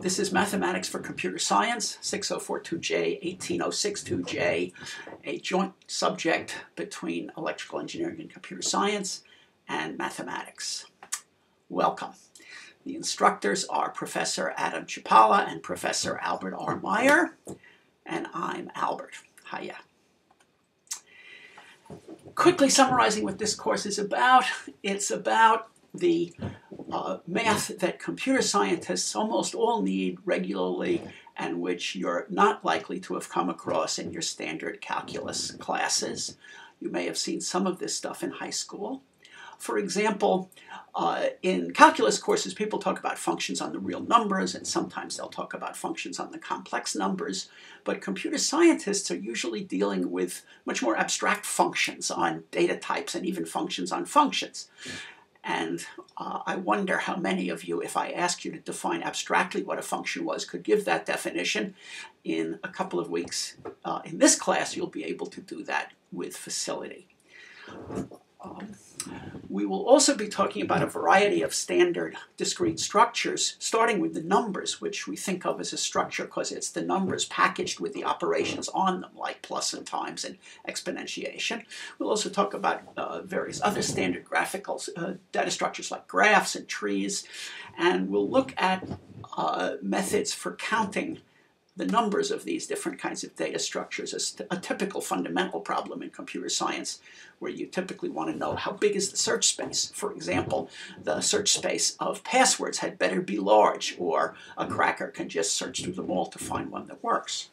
This is Mathematics for Computer Science, 6042J, 18062J, a joint subject between electrical engineering and computer science and mathematics. Welcome. The instructors are Professor Adam Chlipala and Professor Albert R. Meyer, and I'm Albert. Hiya. Quickly summarizing what this course is about, it's about the uh, math that computer scientists almost all need regularly and which you're not likely to have come across in your standard calculus classes. You may have seen some of this stuff in high school. For example, uh, in calculus courses, people talk about functions on the real numbers, and sometimes they'll talk about functions on the complex numbers. But computer scientists are usually dealing with much more abstract functions on data types and even functions on functions. And uh, I wonder how many of you, if I asked you to define abstractly what a function was, could give that definition. In a couple of weeks uh, in this class, you'll be able to do that with facility. We will also be talking about a variety of standard discrete structures, starting with the numbers, which we think of as a structure because it's the numbers packaged with the operations on them, like plus and times and exponentiation. We'll also talk about uh, various other standard graphical uh, data structures like graphs and trees, and we'll look at uh, methods for counting the numbers of these different kinds of data structures is a typical fundamental problem in computer science where you typically want to know how big is the search space. For example, the search space of passwords had better be large or a cracker can just search through them all to find one that works.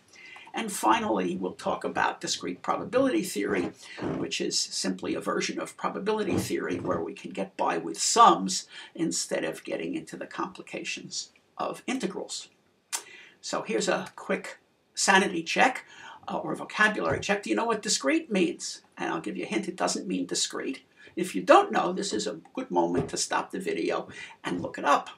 And finally, we'll talk about discrete probability theory, which is simply a version of probability theory where we can get by with sums instead of getting into the complications of integrals. So here's a quick sanity check uh, or vocabulary check. Do you know what discrete means? And I'll give you a hint, it doesn't mean discreet. If you don't know, this is a good moment to stop the video and look it up.